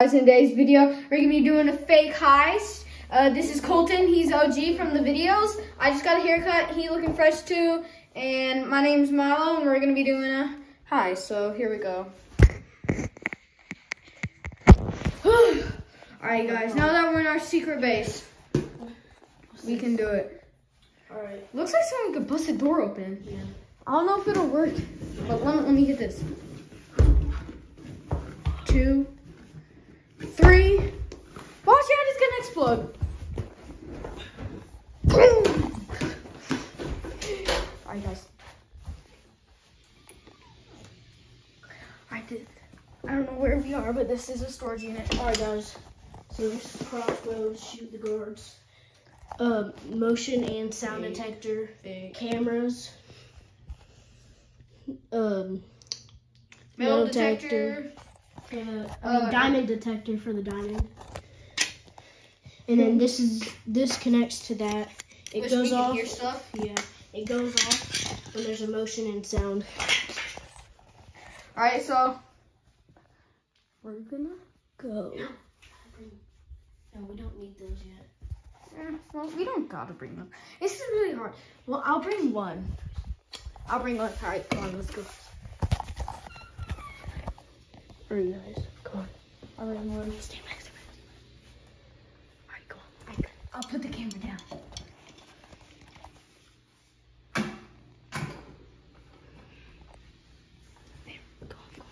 Guys, in today's video, we're gonna be doing a fake heist. Uh, this is Colton. He's OG from the videos. I just got a haircut. He looking fresh too. And my name's Milo, and we're gonna be doing a heist. So here we go. All right, guys. Now that we're in our secret base, we can do it. All right. Looks like someone could bust a door open. Yeah. I don't know if it'll work, but let me, let me get this. Two, three. Watch out, it's gonna explode. Alright, guys. I don't know where we are, but this is a storage unit. All right, guys. So this is shoot the guards. Um, motion and sound detector, cameras. Um, Metal detector. I mean, Uh, diamond detector for the diamond. And then this is this connects to that. It Which goes off. Yeah, it goes off when there's a motion and sound. Alright, so we're gonna Go. No, we don't need those yet. Eh, well, we don't gotta bring them. This is really hard. Well, I'll bring one. I'll bring one. All right, come on, let's go. Hurry, guys. Come on. I'll bring one. Stay back. Stay back. All right, go on. I- I'll put the camera down. There, go on, go on.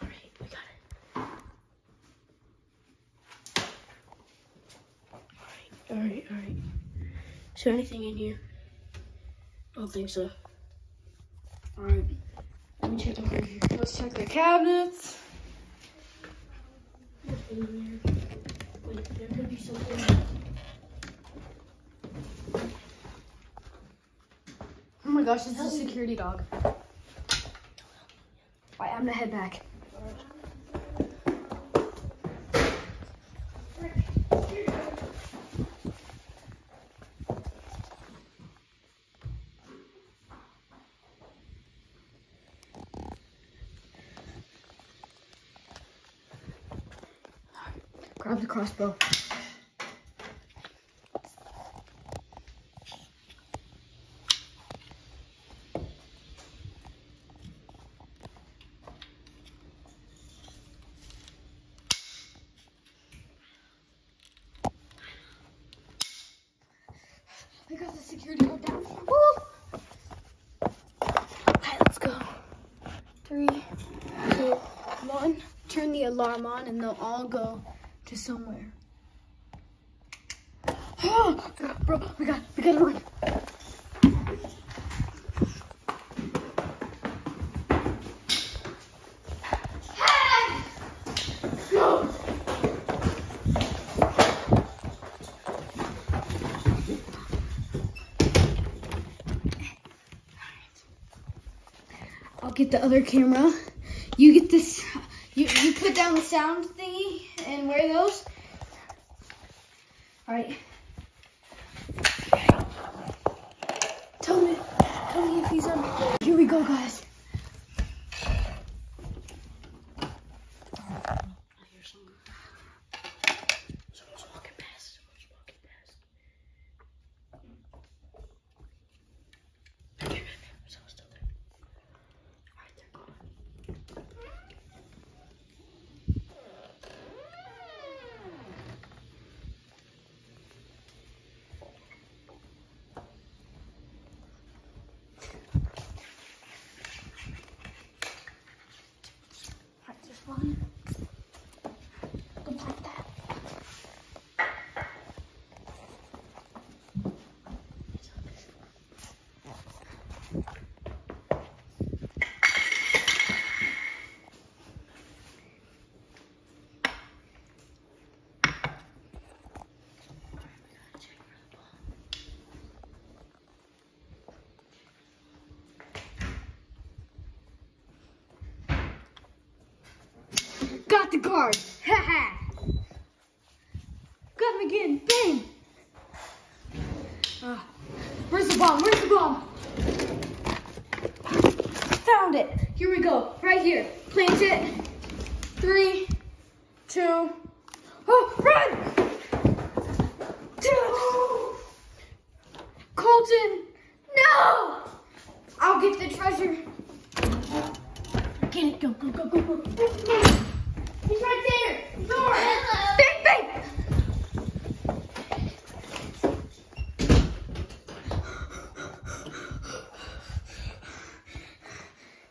All right, we got it. All right, all right, all right. Is there anything in here? I don't think so. All right. Let me check over here. Let's check the cabinets. Nothing in. Wait, there could be something. Oh my gosh, this is a security dog. All right, I'm gonna head back. Grab the crossbow. I got the security guard down. Alright, let's go. Three, two, one. Turn the alarm on and they'll all go to somewhere. Oh, bro, we got, we gotta run. I'll get the other camera. You get this. You you put down the sound thingy and wear those. All right. Tell me, tell me if he's on. Here we go, guys. I hear someone. Someone's walking past. Someone's walking past. Okay, someone's still there. Alright, they're gone. All right, just one. Go like that. Got the guard. Ha ha. Got him again. Bang. Uh, where's the bomb? Where's the bomb? found it. Here we go. Right here. Plant it. Three, two, oh, run! Two. Colton, no! I'll get the treasure. Get it. Go, go, go, go, go. He's right there. Door. Bang, bang.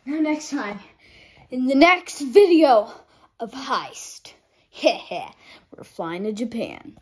Now next time, in the next video of Heist, we're flying to Japan.